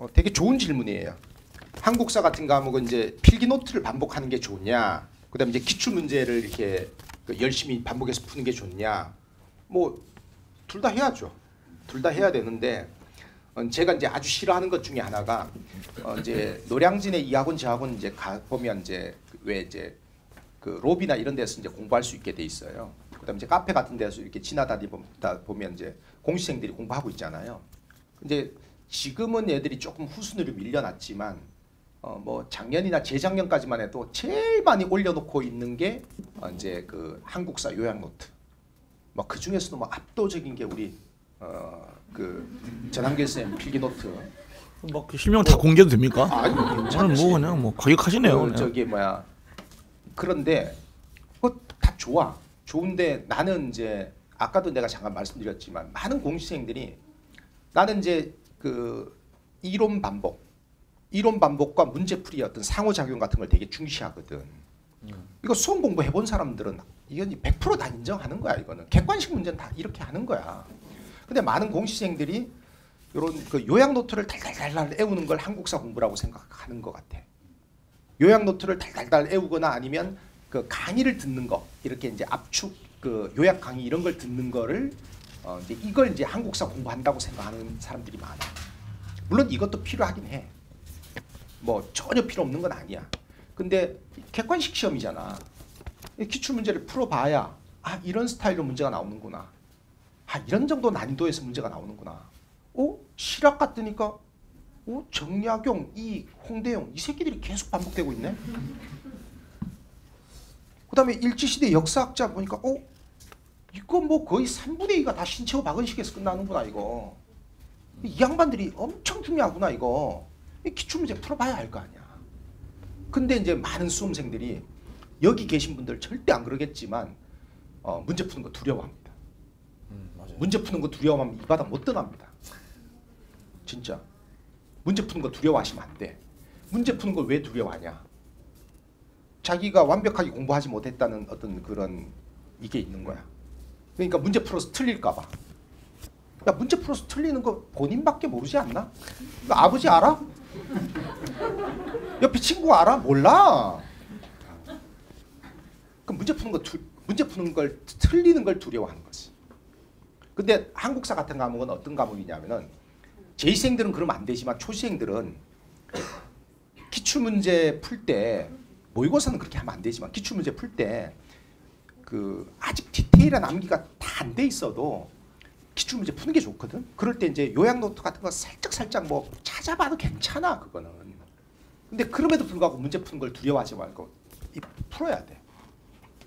어, 되게 좋은 질문이에요. 한국사 같은 과목은 이제 필기 노트를 반복하는 게 좋냐, 그다음에 이제 기출 문제를 이렇게 그 열심히 반복해서 푸는 게 좋냐, 뭐 둘 다 해야죠. 둘 다 해야 되는데 어, 제가 이제 아주 싫어하는 것 중에 하나가 어, 이제 노량진의 이 학원 저 학원 이제 가 보면 이제 왜 이제 그 로비나 이런 데서 이제 공부할 수 있게 돼 있어요. 그다음에 이제 카페 같은 데서 이렇게 지나다니다 보면 이제 공시생들이 공부하고 있잖아요. 근데 지금은 애들이 조금 후순위로 밀려났지만 어 뭐 작년이나 재작년까지만 해도 제일 많이 올려놓고 있는 게 어 이제 그 한국사 요약 노트. 뭐 그 중에서도 뭐 압도적인 게 우리 어그 전한길 쌤 필기 노트. 막그 실명 다 공개도 됩니까? 아니 저는 뭐 그냥 뭐 과격하시네요. 그 그냥. 저기 뭐야 그런데 그다 좋아 좋은데 나는 이제 아까도 내가 잠깐 말씀드렸지만 많은 공시생들이 나는 이제 그 이론 반복 이론 반복과 문제풀이 어떤 상호작용 같은 걸 되게 중시하거든. 이거 수험 공부 해본 사람들은 이건 100%다 인정하는 거야 이거는. 객관식 문제는 다 이렇게 하는 거야. 근데 많은 공시생들이 이런 그 요약 노트를 달달달달 애우는 걸 한국사 공부라고 생각하는 것 같아. 요약 노트를 달달달 애우거나 아니면 그 강의를 듣는 거 이렇게 이제 압축 그 요약 강의 이런 걸 듣는 거를 어 이제 이걸 이제 한국사 공부한다고 생각하는 사람들이 많아. 물론 이것도 필요하긴 해. 뭐 전혀 필요 없는 건 아니야. 근데 객관식 시험이잖아. 이 기출 문제를 풀어봐야 아 이런 스타일로 문제가 나오는구나. 아 이런 정도 난이도에서 문제가 나오는구나. 어 실학 같으니까 어 정약용, 이 홍대용 이 새끼들이 계속 반복되고 있네. 그다음에 일제시대 역사학자 보니까 어 이거 뭐 거의 3분의 2가 다 신채호 박은식에서 끝나는구나 이거. 이 양반들이 엄청 중요하구나 이거. 이 기출 문제 풀어봐야 할 거 아니야. 근데 이제 많은 수험생들이 여기 계신 분들 절대 안 그러겠지만 어, 문제 푸는 거 두려워합니다. 음. 문제 푸는 거 두려워하면 이 바닥 못 떠납니다. 진짜. 문제 푸는 거 두려워하시면 안 돼. 문제 푸는 걸 왜 두려워하냐? 자기가 완벽하게 공부하지 못했다는 어떤 그런 이게 있는 거야. 그러니까 문제 풀어서 틀릴까 봐. 야 문제 풀어서 틀리는 거 본인밖에 모르지 않나? 너 아버지 알아? 옆에 친구 알아? 몰라. 그 문제 푸는 거 두, 문제 푸는 걸 틀리는 걸 두려워하는 거지. 근데 한국사 같은 과목은 어떤 과목이냐면은 재시생들은 그러면 안 되지만 초시생들은 기출 문제 풀 때 모의고사는 그렇게 하면 안 되지만 기출 문제 풀 때 그 아직 디테일한 암기가 다 안 돼 있어도 기출 문제 푸는 게 좋거든. 그럴 때 이제 요약 노트 같은 거 살짝 살짝 뭐 찾아봐도 괜찮아 그거는. 근데 그럼에도 불구하고 문제 푸는 걸 두려워하지 말고 이 풀어야 돼.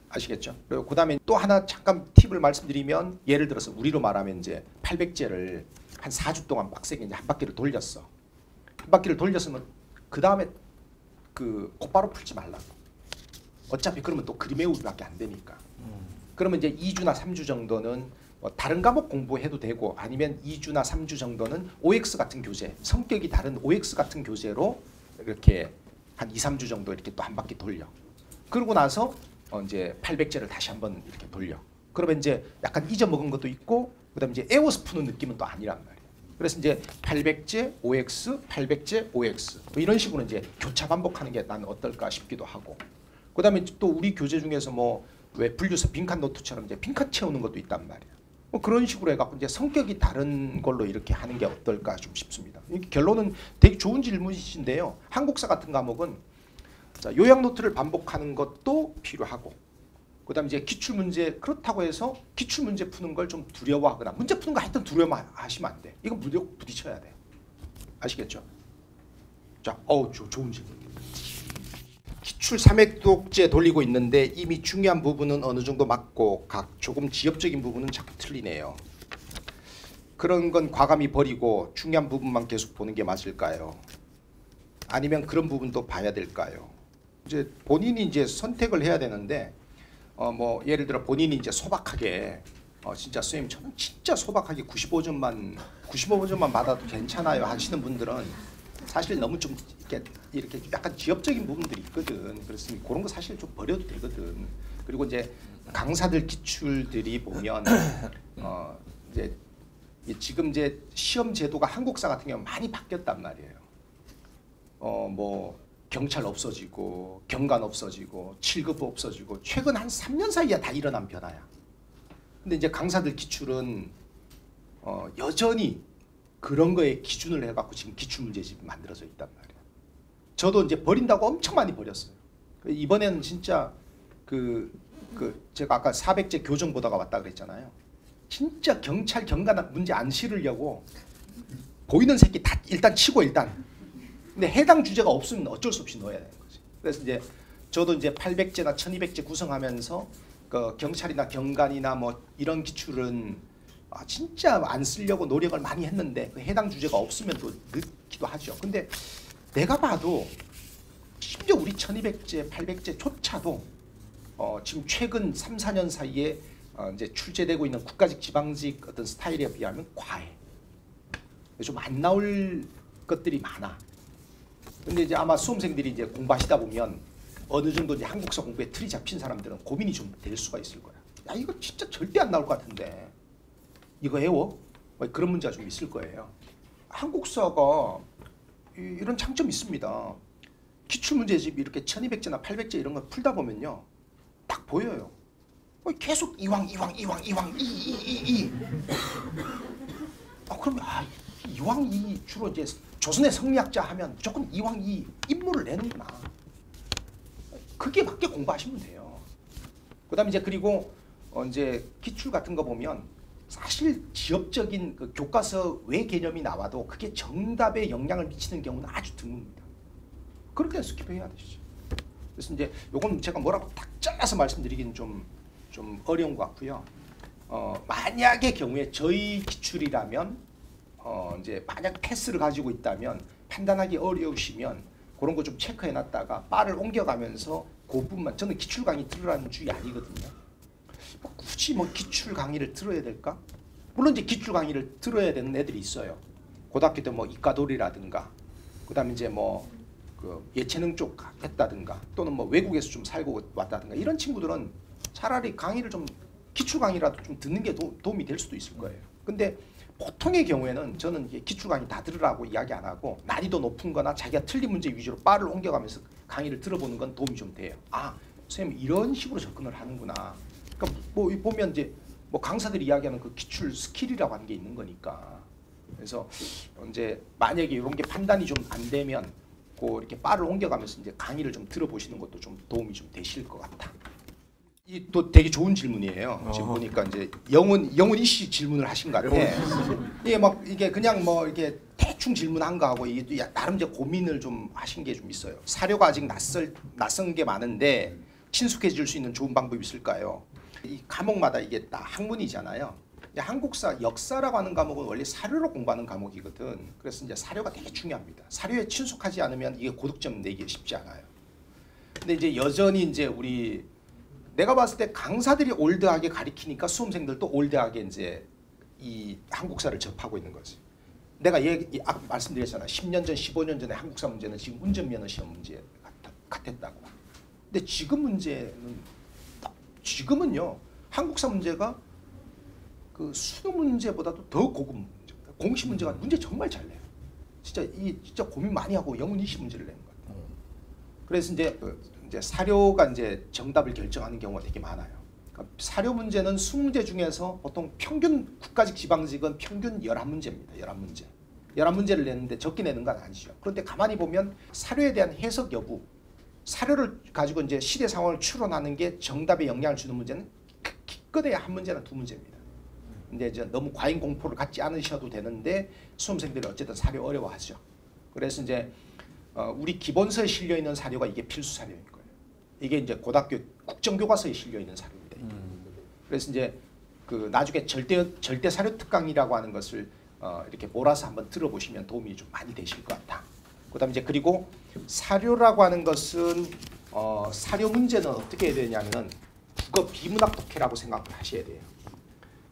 아시겠죠? 그리고 그다음에 또 하나 잠깐 팁을 말씀드리면 예를 들어서 우리로 말하면 이제 800제를 한 4주 동안 빡세게 이제 한 바퀴를 돌렸어. 한 바퀴를 돌렸으면 그 다음에 그 곧바로 풀지 말라고. 어차피 그러면 또 그림 외우기밖에 안 되니까. 그러면 이제 2주나 3주 정도는 뭐 다른 과목 공부해도 되고 아니면 2주나 3주 정도는 OX 같은 교재, 성격이 다른 OX 같은 교재로 이렇게 한 2, 3주 정도 이렇게 또 한 바퀴 돌려. 그러고 나서 어 이제 800제를 다시 한번 이렇게 돌려. 그러면 이제 약간 잊어먹은 것도 있고 그다음에 이제 에워서 푸는 느낌은 또 아니란 말이에요. 그래서 이제 800제 OX, 800제 OX 뭐 이런 식으로 이제 교차 반복하는 게 나는 어떨까 싶기도 하고. 그다음에 또 우리 교재 중에서 뭐 왜 분류서 빈칸 노트처럼 이제 빈칸 채우는 것도 있단 말이에요. 뭐 그런 식으로 해갖고 이제 성격이 다른 걸로 이렇게 하는 게 어떨까 좀 싶습니다. 이 결론은 되게 좋은 질문이신데요. 한국사 같은 과목은 자, 요약 노트를 반복하는 것도 필요하고 그다음에 이제 기출 문제 그렇다고 해서 기출 문제 푸는 걸 좀 두려워하거나 문제 푸는 거 하여튼 두려워하시면 안 돼. 이건 무조건 부딪혀야 돼. 아시겠죠? 자, 어우 조, 좋은 질문. 기출 3회독제 돌리고 있는데 이미 중요한 부분은 어느 정도 맞고 각 조금 지엽적인 부분은 자꾸 틀리네요. 그런 건 과감히 버리고 중요한 부분만 계속 보는 게 맞을까요? 아니면 그런 부분도 봐야 될까요? 이제 본인이 이제 선택을 해야 되는데 어 뭐 예를 들어 본인이 이제 소박하게 어 진짜 선생님 저는 진짜 소박하게 95점만 95점만 받아도 괜찮아요 하시는 분들은 사실 너무 좀 이렇게 이렇게 약간 지엽적인 부분들이 있거든. 그래서 그런 거 사실 좀 버려도 되거든. 그리고 이제 강사들 기출들이 보면 어 이제 이 지금 이제 시험 제도가 한국사 같은 경우 많이 바뀌었단 말이에요. 어 뭐 경찰 없어지고 경관 없어지고 7급 없어지고 최근 한 3년 사이에 다 일어난 변화야. 근데 이제 강사들 기출은 어 여전히 그런 거에 기준을 해갖고 지금 기출 문제집이 만들어져 있단 말이야. 저도 이제 버린다고 엄청 많이 버렸어요. 이번에는 진짜 그, 그 제가 아까 400제 교정 보다가 왔다 그랬잖아요. 진짜 경찰 경관 문제 안 실으려고 보이는 새끼 다 일단 치고 일단. 근데 해당 주제가 없으면 어쩔 수 없이 넣어야 되는 거지. 그래서 이제 저도 이제 800제나 1200제 구성하면서 그 경찰이나 경관이나 뭐 이런 기출은 아 진짜 안 쓰려고 노력을 많이 했는데 그 해당 주제가 없으면 또 넣기도 하죠. 근데 내가 봐도 심지어 우리 1200제, 800제조차도 어, 지금 최근 3, 4년 사이에 어, 이제 출제되고 있는 국가직 지방직 어떤 스타일에 비하면 과해. 좀 안 나올 것들이 많아. 근데 이제 아마 수험생들이 이제 공부하시다 보면 어느 정도 이제 한국사 공부에 틀이 잡힌 사람들은 고민이 좀 될 수가 있을 거야. 야 이거 진짜 절대 안 나올 것 같은데 이거 해워? 뭐 그런 문제가 좀 있을 거예요. 한국사가 이- 이런 장점이 있습니다. 기출 문제집 이렇게 1200제나 800제 이런 거 풀다 보면요. 딱 보여요. 어, 계속 이왕 이왕 이왕 이왕 이 이 이 이. 아 그럼 아 이왕 이 주로 이제 조선의 성리학자 하면 무조건 이왕 이 인물을 내는구나. 그게 맞게 공부하시면 돼요. 그다음에 이제 그리고 어 이제 기출 같은 거 보면 사실 지역적인 그 교과서 외 개념이 나와도 그게 정답에 영향을 미치는 경우는 아주 드뭅니다. 그럴 때 스킵해야 되시죠. 그래서 이제 요건 제가 뭐라고 딱 잘라서 말씀드리기는 좀, 좀 어려운 것 같고요. 어, 만약의 경우에 저희 기출이라면 어, 이제 만약 패스를 가지고 있다면 판단하기 어려우시면 그런 거 좀 체크해 놨다가 바를 옮겨가면서 그 부분만 저는 기출 강의 들으라는 주의 아니거든요. 뭐 굳이 뭐 기출 강의를 들어야 될까? 물론 이제 기출 강의를 들어야 되는 애들이 있어요. 고등학교 때 뭐 이과돌이라든가 그다음에 이제 뭐 그 예체능 쪽 했다든가 또는 뭐 외국에서 좀 살고 왔다든가 이런 친구들은 차라리 강의를 좀 기출 강의라도 좀 듣는 게 도, 도움이 될 수도 있을 거예요. 근데 보통의 경우에는 저는 기출 강의 다 들으라고 이야기 안 하고 난이도 높은 거나 자기가 틀린 문제 위주로 바를 옮겨가면서 강의를 들어보는 건 도움이 좀 돼요. 아, 선생님 이런 식으로 접근을 하는구나. 그러니까 뭐 보면 이제 뭐 강사들이 이야기하는 그 기출 skill이라고 하는 게 있는 거니까. 그래서 이제 만약에 이런 게 판단이 좀 안 되면 그 이렇게 바를 옮겨가면서 이제 강의를 좀 들어보시는 것도 좀 도움이 좀 되실 것 같다. 이 또 되게 좋은 질문이에요. 지금 어허. 보니까 이제 영훈 영훈 이씨 질문을 하신 것 같아. 이게 막 이게 그냥 뭐 이렇게 대충 질문한 거하고 이게 또 야- 나름 이제 고민을 좀 하신 게 좀 있어요. 사료가 아직 낯설 낯선 게 많은데 친숙해질 수 있는 좋은 방법이 있을까요? 이 과목마다 이게 다 학문이잖아요. 한국사 역사라고 하는 과목은 원래 사료로 공부하는 과목이거든. 그래서 이제 사료가 되게 중요합니다. 사료에 친숙하지 않으면 이게 고득점 내기 쉽지 않아요. 근데 이제 여전히 이제 우리 내가 봤을 때 강사들이 올드하게 가리키니까 수험생들도 올드하게 이제 이 한국사를 접하고 있는 거지. 내가 얘기 아까 말씀드렸잖아. 10년 전, 15년 전에 한국사 문제는 지금 운전면허 시험 문제 같, 같았다고. 근데 지금 문제는 딱 지금은요. 한국사 문제가 그 수능 문제보다도 더 고급 문제입니다. 공시 문제가 문제 정말 잘 내요. 진짜 이 진짜 고민 많이 하고 영문 이시 문제를 내는 거예요. 그래서 이제 그 이제 사료가 이제 정답을 결정하는 경우가 되게 많아요. 그러니까 사료 문제는 20문제 중에서 보통 평균 국가직 지방직은 평균 11문제입니다. 11문제. 11문제를 내는데 적게 내는 건 아니죠. 그런데 가만히 보면 사료에 대한 해석 여부 사료를 가지고 이제 시대 상황을 추론하는 게 정답에 영향을 주는 문제는 기- 기껏해야 한 문제나 두 문제입니다. 근데 이제 너무 과잉 공포를 갖지 않으셔도 되는데 수험생들이 어쨌든 사료 어려워하죠. 그래서 이제 어, 우리 기본서에 실려 있는 사료가 이게 필수 사료인 거예요. 이게 이제 고등학교 국정교과서에 실려 있는 사료입니다. 이게. 그래서 이제 그 나중에 절대 절대 사료 특강이라고 하는 것을 어, 이렇게 몰아서 한번 들어보시면 도움이 좀 많이 되실 것 같다. 그다음 이제 그리고 사료라고 하는 것은 어, 사료 문제는 어떻게 해야 되냐면은 국어 비문학 독해라고 생각을 하셔야 돼요.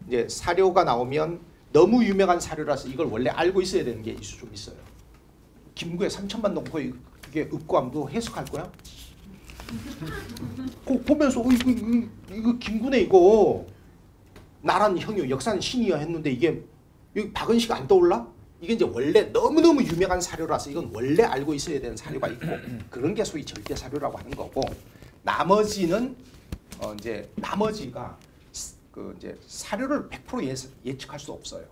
이제 사료가 나오면 너무 유명한 사료라서 이걸 원래 알고 있어야 되는 게 좀 있어요. 김구의 삼천만 농포 이게 읍고함도 해석할 거야? 그 보면서 어, 이거, 이거, 이거 김구네 이거 나란 형유 역사는 신이야 했는데 이게 박은식 안 떠올라? 이게 이제 원래 너무너무 유명한 사료라서 이건 원래 알고 있어야 되는 사료가 있고 그런 게 소위 절대 사료라고 하는 거고 나머지는 어 이제 나머지가 스- 그 이제 사료를 100% 예, 예측할 수 없어요.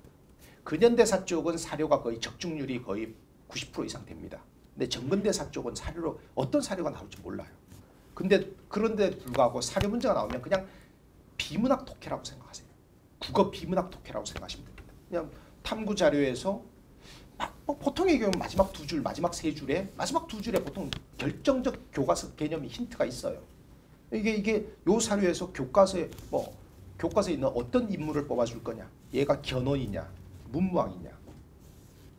근현대사 쪽은 사료가 거의 적중률이 거의 90% 이상 됩니다. 근데 정근대사 쪽은 사료로 어떤 사료가 나올지 몰라요. 근데 그런데 불구하고 사료 문제가 나오면 그냥 비문학 독해라고 생각하세요. 국어 비문학 독해라고 생각하시면 됩니다. 그냥 탐구 자료에서 보통의 경우 마지막 두 줄, 마지막 세 줄에 마지막 두 줄에 보통 결정적 교과서 개념이 힌트가 있어요. 이게 이게 요 사료에서 교과서에 뭐 교과서에 있는 어떤 인물을 뽑아줄 거냐? 얘가 견훤이냐, 문무왕이냐,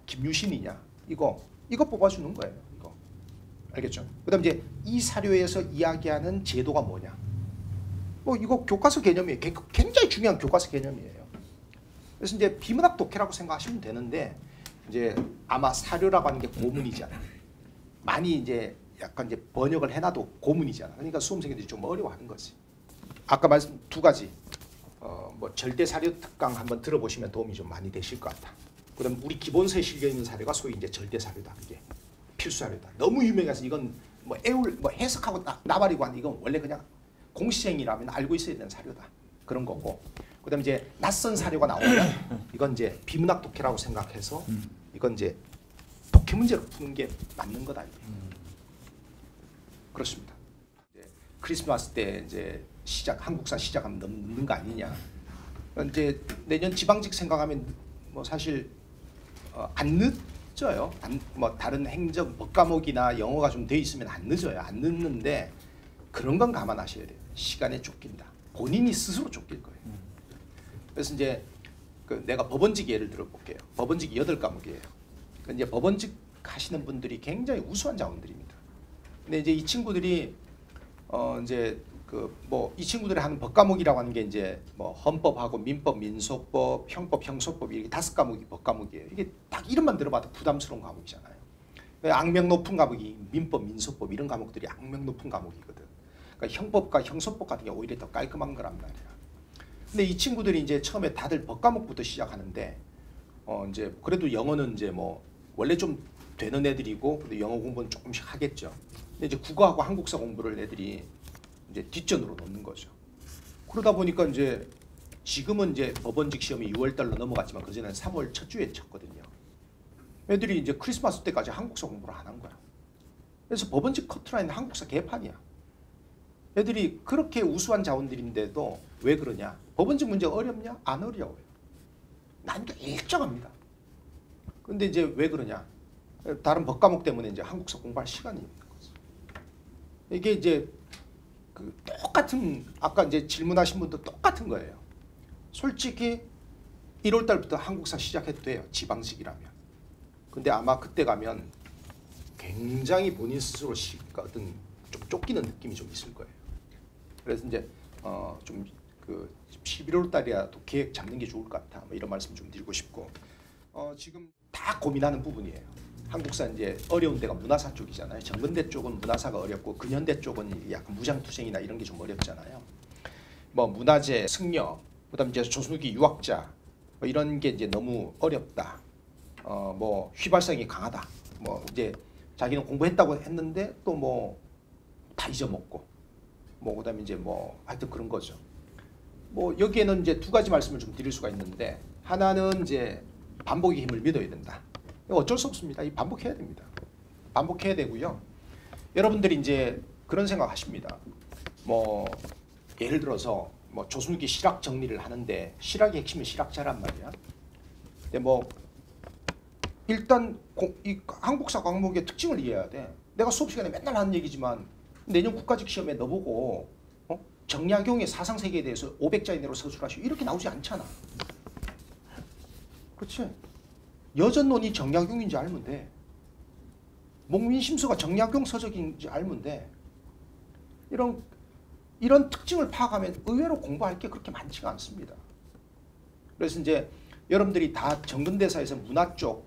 김유신이냐? 이거 이거 뽑아주는 거예요. 이거 알겠죠? 그다음 이제 이 사료에서 이야기하는 제도가 뭐냐? 뭐 이거 교과서 개념이에요. 개- 굉장히 중요한 교과서 개념이에요. 그래서 이제 비문학 독해라고 생각하시면 되는데 이제 아마 사료라고 하는 게 고문이잖아요. 많이 이제 약간 이제 번역을 해놔도 고문이잖아. 그러니까 수험생들이 좀 어려워하는 거지. 아까 말씀 두 가지. 어, 뭐 절대 사료 특강 한번 들어보시면 도움이 좀 많이 되실 것 같다. 그럼 우리 기본서에 실려 있는 사료가 소위 이제 절대 사료다. 그게 필수 사료다. 너무 유명해서 이건 뭐 애울 뭐 해석하고 나, 나발이고 하는 이건 원래 그냥 공시생이라면 알고 있어야 되는 사료다. 그런 거고. 그다음 이제 낯선 사료가 나오면 이건 이제 비문학 독해라고 생각해서 이건 이제 독해 문제로 푸는 게 맞는 거다. 이게. 그렇습니다. 이제 크리스마스 때 이제 시작 한국사 시작하면 너무 늦는 거 아니냐. 이제 내년 지방직 생각하면 뭐 사실 어, 안 늦어요. 안, 뭐 다른 행정 법 과목이나 영어가 좀 돼 있으면 안 늦어요. 안 늦는데 그런 건 감안하셔야 돼요. 시간에 쫓긴다. 본인이 스스로 쫓길 거예요. 그래서 이제 그 내가 법원직 예를 들어 볼게요. 법원직이 여덟 과목이에요. 그 이제 법원직 하시는 분들이 굉장히 우수한 자원들입니다. 근데 이제 이 친구들이 어 이제 그 뭐 이 친구들이 하는 법 과목이라고 하는 게 이제 뭐 헌법하고 민법, 민소법, 형법, 형소법 이렇게 다섯 과목이 법 과목이에요. 이게 딱 이름만 들어봐도 부담스러운 과목이잖아요. 그 악명 높은 과목이 민법, 민소법 이런 과목들이 악명 높은 과목이거든. 그러니까 형법과 형소법 같은 게 오히려 더 깔끔한 거란 말이야. 근데 이 친구들이 이제 처음에 다들 법 과목부터 시작하는데 어 이제 그래도 영어는 이제 뭐 원래 좀 되는 애들이고 그래도 영어 공부는 조금씩 하겠죠. 근데 이제 국어하고 한국사 공부를 애들이 이제 뒷전으로 놓는 거죠. 그러다 보니까 이제 지금은 이제 법원직 시험이 6월 달로 넘어갔지만 그전에는 3월 첫 주에 쳤거든요. 애들이 이제 크리스마스 때까지 한국사 공부를 안 한 거야. 그래서 법원직 커트라인은 한국사 개판이야. 애들이 그렇게 우수한 자원들인데도 왜 그러냐? 법원직 문제 어렵냐? 안 어려워요. 난이도 일정합니다. 근데 이제 왜 그러냐? 다른 법 과목 때문에 이제 한국사 공부할 시간이 있는 거지. 이게 이제 그 똑같은 아까 이제 질문하신 분도 똑같은 거예요. 솔직히 1월 달부터 한국사 시작해도 돼요. 지방직이라면. 근데 아마 그때 가면 굉장히 본인 스스로 어떤 좀 쫓기는 느낌이 좀 있을 거예요. 그래서 이제 어 좀 그 11월 달이라도 계획 잡는 게 좋을 것 같아. 뭐 이런 말씀 좀 드리고 싶고 어 지금 다 고민하는 부분이에요. 한국사 이제 어려운 데가 문화사 쪽이잖아요. 정근대 쪽은 문화사가 어렵고 근현대 쪽은 약간 무장투쟁이나 이런 게 좀 어렵잖아요. 뭐 문화재, 승려, 그다음 이제 조선후기 유학자 뭐 이런 게 이제 너무 어렵다. 어 뭐 휘발성이 강하다. 뭐 이제 자기는 공부했다고 했는데 또 뭐 다 잊어먹고 뭐 그다음에 이제 뭐 하여튼 그런 거죠. 뭐 여기에는 이제 두 가지 말씀을 좀 드릴 수가 있는데 하나는 이제 반복의 힘을 믿어야 된다. 어쩔 수 없습니다. 이 반복해야 됩니다. 반복해야 되고요. 여러분들이 이제 그런 생각하십니다. 뭐 예를 들어서 뭐 조순기 실학 정리를 하는데 실학의 핵심은 실학자란 말이야. 근데 뭐 일단 공, 이 한국사 과목의 특징을 이해해야 돼. 내가 수업 시간에 맨날 하는 얘기지만 내년 국가직 시험에 어? 정약용의 사상 세계에 대해서 500자 이내로 서술하시오 이렇게 나오지 않잖아. 그렇지? 여전론이 정약용인지 알면 돼. 목민심서가 정약용 서적인지 알면 돼. 이런 이런 특징을 파악하면 의외로 공부할 게 그렇게 많지가 않습니다. 그래서 이제 여러분들이 다 정근대사에서 문화 쪽,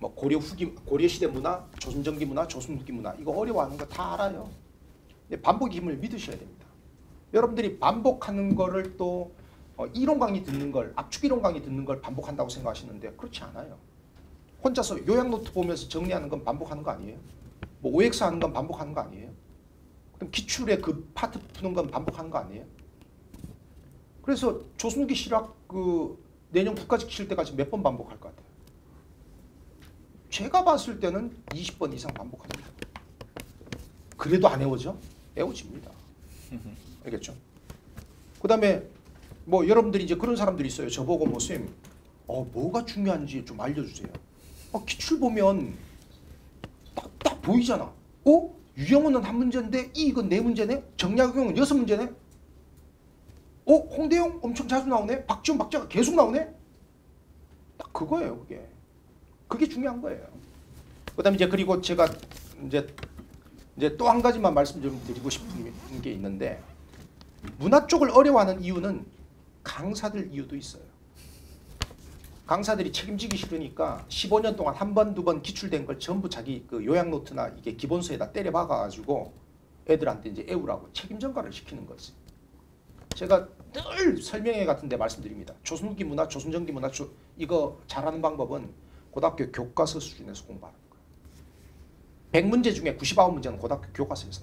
뭐 고려 후기, 고려 시대 문화, 조선 전기 문화, 조선 후기 문화 이거 어려워하는 거 다 알아요. 반복의 힘을 믿으셔야 됩니다. 여러분들이 반복하는 거를 또 어, 이론 강의 듣는 걸 압축 이론 강의 듣는 걸 반복한다고 생각하시는데 그렇지 않아요. 혼자서 요약 노트 보면서 정리하는 건 반복하는 거 아니에요? 뭐 OX 하는 건 반복하는 거 아니에요? 그럼 기출의 그 파트 푸는 건 반복하는 거 아니에요? 그래서 조선 후기 실학 그 내년 국가직 칠 때까지 몇 번 반복할 것 같아요? 제가 봤을 때는 20번 이상 반복합니다. 그래도 안 외워져? 외워집니다. 알겠죠? 그 다음에 뭐 여러분들이 이제 그런 사람들이 있어요. 저보고 뭐 쌤, 어 뭐가 중요한지 좀 알려주세요. 어 기출 보면 딱, 딱 보이잖아. 어? 유형은 한 문제인데 이 이건 네 문제네. 정약용은 여섯 문제네. 어? 홍대용 엄청 자주 나오네. 박지원 박자가 계속 나오네. 딱 그거예요, 그게. 그게 중요한 거예요. 그 다음에 이제 그리고 제가 이제 이제 또 한 가지만 말씀 좀 드리고 싶은 게 있는데 문화 쪽을 어려워하는 이유는 강사들 이유도 있어요. 강사들이 책임지기 싫으니까 15년 동안 한 번, 두 번 기출된 걸 전부 자기 그 요약 노트나 이게 기본서에다 때려 박아 가지고 애들한테 이제 애우라고 책임 전가를 시키는 거지. 제가 늘 설명회 같은 데 말씀드립니다. 조선기 문화, 조선전기 문화 조, 이거 잘하는 방법은 고등학교 교과서 수준에서 공부하는 거예요. 100문제 중에 99문제는 고등학교 교과서에서.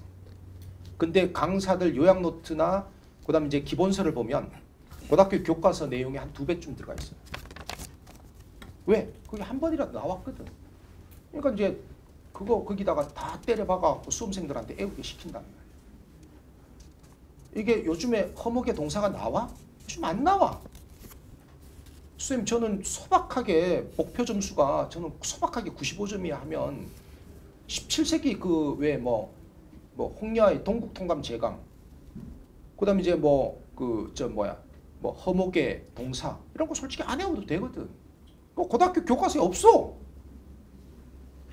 근데 강사들 요약 노트나 그다음에 이제 기본서를 보면 고등학교 교과서 내용이 한 두 배쯤 들어가 있어요. 왜? 그게 한 번이라도 나왔거든. 그러니까 이제 그거 거기다가 다 때려박아갖고 수험생들한테 애우게 시킨다는 거예요. 이게 요즘에 허목의 동사가 나와? 요즘 안 나와. 선생님 저는 소박하게 목표 점수가 저는 소박하게 95점이야 하면 17세기 그 왜 뭐 뭐 홍야의 동국 통감 제강 그다음에 이제 뭐 그 저 뭐야 뭐 허목의 동사 이런 거 솔직히 안 해도 되거든. 그 고등학교 교과서에 없어.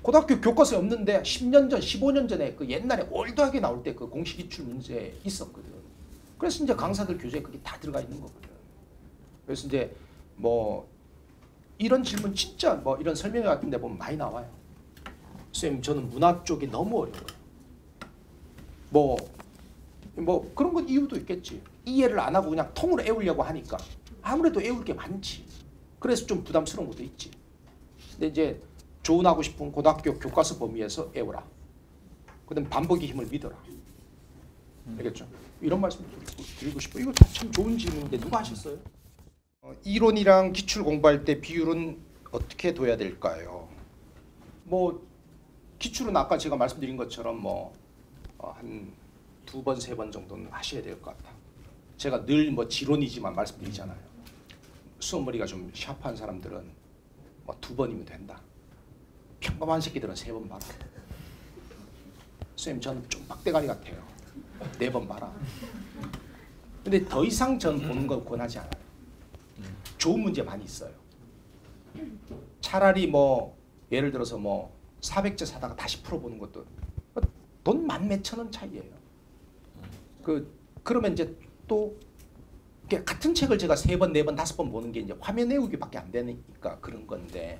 고등학교 교과서에 없는데 10년 전, 15년 전에 그 옛날에 올드하게 나올 때 그 공식 기출 문제 있었거든. 그래서 이제 강사들 교재에 그게 다 들어가 있는 거거든. 그래서 이제 뭐 이런 질문 진짜 뭐 이런 설명회 같은 데 보면 많이 나와요. 선생님 저는 문화 쪽이 너무 어려워요. 뭐, 뭐 그런 건 이유도 있겠지. 이해를 안 하고 그냥 통으로 애우려고 하니까 아무래도 애울 게 많지. 그래서 좀 부담스러운 것도 있지. 근데 이제 조언하고 싶은 고등학교 교과서 범위에서 애워라. 그다음 반복의 힘을 믿어라. 알겠죠? 이런 말씀 드리고, 싶어. 이거 참 좋은 질문인데 누가 하셨어요? 어, 이론이랑 기출 공부할 때 비율은 어떻게 둬야 될까요? 뭐 기출은 아까 제가 말씀드린 것처럼 뭐 한두 번 세 번 정도는 하셔야 될 것 같아. 제가 늘 뭐 지론이지만 말씀드리잖아요. 수업머리가 좀 샤프한 사람들은 뭐 두 번이면 된다. 평범한 새끼들은 세 번 봐라. 선생님 저는 좀 빡대가리 같아요. 네 번 봐라. 근데 더 이상 전 보는 걸 권하지 않아요. 좋은 문제 많이 있어요. 차라리 뭐 예를 들어서 뭐 400제 사다가 다시 풀어보는 것도 돈 만 몇천 원 차이예요. 그 그러면 이제 또 같은 책을 제가 세 번, 네 번, 다섯 번 보는 게 이제 화면 외우기밖에 안 되니까 그런 건데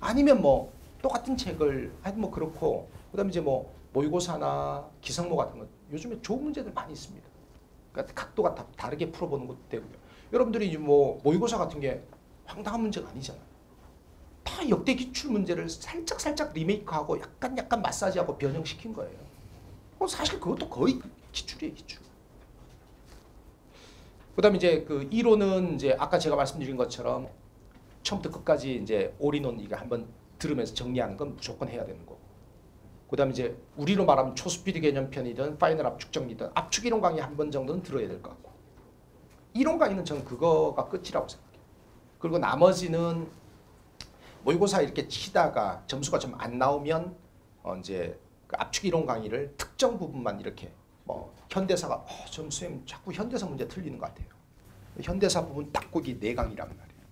아니면 뭐 똑같은 책을 하여튼 뭐 그렇고 그다음에 이제 뭐 모의고사나 기성모 같은 거 요즘에 좋은 문제들 많이 있습니다. 그러니까 각도가 다 다르게 풀어보는 것도 되고요. 여러분들이 뭐 모의고사 같은 게 황당한 문제가 아니잖아요. 다 역대 기출 문제를 살짝 살짝 리메이크하고 약간 약간 마사지하고 변형시킨 거예요. 어, 사실 그것도 거의 기출이에요, 기출. 그다음에 이제 그 이론은 이제 아까 제가 말씀드린 것처럼 처음부터 끝까지 이제 올인원 이거 한번 들으면서 정리하는 건 무조건 해야 되는 거고. 그다음에 이제 우리로 말하면 초스피드 개념편이든 final 압축 정리든 압축 이론 강의 한 번 정도는 들어야 될 것 같고. 이론 강의는 저는 그거가 끝이라고 생각해요. 그리고 나머지는 모의고사 이렇게 치다가 점수가 좀 안 나오면 어 이제 그 압축 이론 강의를 특정 부분만 이렇게 뭐 현대사가 어, 좀 선생님 자꾸 현대사 문제 틀리는 것 같아요. 현대사 부분 딱 거기 네 강이란 말이에요.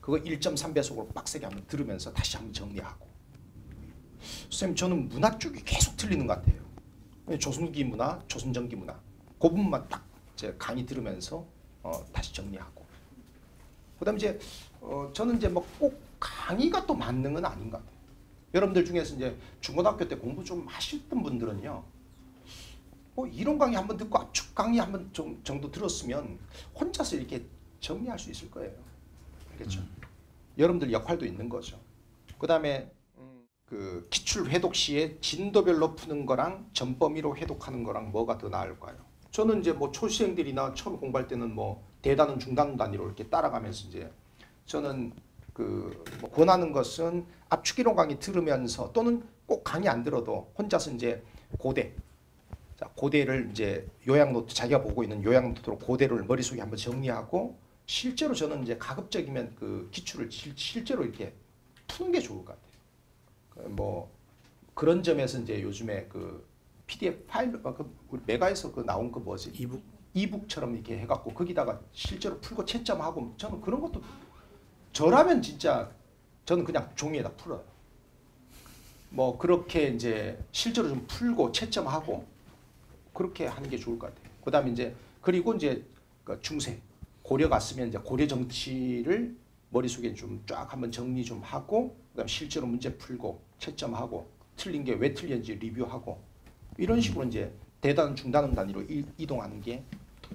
그거 1.3배속으로 빡세게 한번 들으면서 다시 한번 정리하고. 선생님 저는 문화 쪽이 계속 틀리는 것 같아요. 조선기 문화, 조선전기 문화 그 부분만 딱제 강의 들으면서 어, 다시 정리하고. 그다음 이제 어, 저는 이제 뭐꼭 강의가 또 맞는 건 아닌 것 같아요. 여러분들 중에서 이제 중고등학교 때 공부 좀 하셨던 분들은요. 뭐 이론 강의 한번 듣고 압축 강의 한번 좀 정도 들었으면 혼자서 이렇게 정리할 수 있을 거예요. 알겠죠? 여러분들 역할도 있는 거죠. 그다음에 음, 그 기출 회독 시에 진도별로 푸는 거랑 전범위로 회독하는 거랑 뭐가 더 나을까요? 저는 이제 뭐 초시생들이나 처음 공부할 때는 뭐 대단원 중단원 단위로 이렇게 따라가면서 이제 저는 그 뭐 권하는 것은 압축 이론 강의 들으면서 또는 꼭 강의 안 들어도 혼자서 이제 고대 자, 고대를 이제 요약 노트 자기가 보고 있는 요약 노트로 고대를 머릿속에 한번 정리하고 실제로 저는 이제 가급적이면 그 기출을 실, 실제로 이렇게 푸는 게 좋을 것 같아요. 그뭐 그런 점에서 이제 요즘에 그 PDF 파일 어, 그 메가에서 그 나온 그 뭐지 이북 이북처럼 이렇게 해갖고 거기다가 실제로 풀고 채점하고 저는 그런 것도 저라면 진짜 저는 그냥 종이에다 풀어요. 뭐 그렇게 이제 실제로 좀 풀고 채점하고 그렇게 하는 게 좋을 것 같아요. 그다음에 이제 그리고 이제 그 중세 고려 갔으면 이제 고려 정치를 머릿속에 좀 쫙 한번 정리 좀 하고 그다음 실제로 문제 풀고 채점하고 틀린 게 왜 틀렸는지 리뷰하고 이런 식으로 이제 대단 중단원 단위로 이- 이동하는 게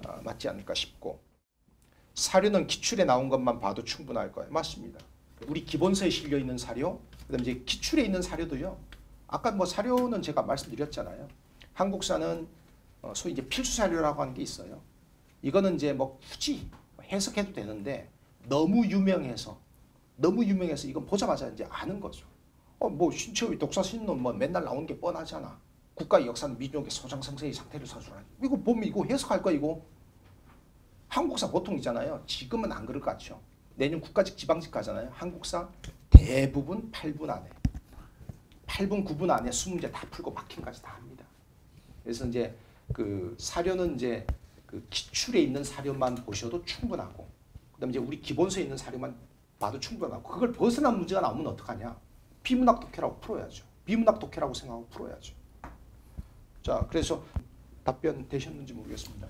어, 맞지 않을까 싶고 사료는 기출에 나온 것만 봐도 충분할 거예요. 맞습니다. 우리 기본서에 실려 있는 사료, 그다음 이제 기출에 있는 사료도요. 아까 뭐 사료는 제가 말씀드렸잖아요. 한국사는 어, 소위 이제 필수 사료라고 하는 게 있어요. 이거는 이제 뭐 굳이 해석해도 되는데 너무 유명해서 너무 유명해서 이건 보자마자 이제 아는 거죠. 어 뭐 신체의 독사신론 뭐 맨날 나오는 게 뻔하잖아. 국가의 역사는 민족의 소장성세의 상태를 서술하니 이거 보면 이거 해석할 거 이거 한국사 보통 있잖아요. 지금은 안 그럴 것 같죠. 내년 국가직 지방직 가잖아요. 한국사 대부분 8분 안에 8분 9분 안에 수문제 다 풀고 막힘까지 다 합니다. 그래서 이제 그 사료는 이제 그 기출에 있는 사료만 보셔도 충분하고 그다음에 이제 우리 기본서에 있는 사료만 봐도 충분하고 그걸 벗어난 문제가 나오면 어떡하냐? 비문학 독해라고 풀어야죠. 비문학 독해라고 생각하고 풀어야죠. 자, 그래서 답변 되셨는지 모르겠습니다.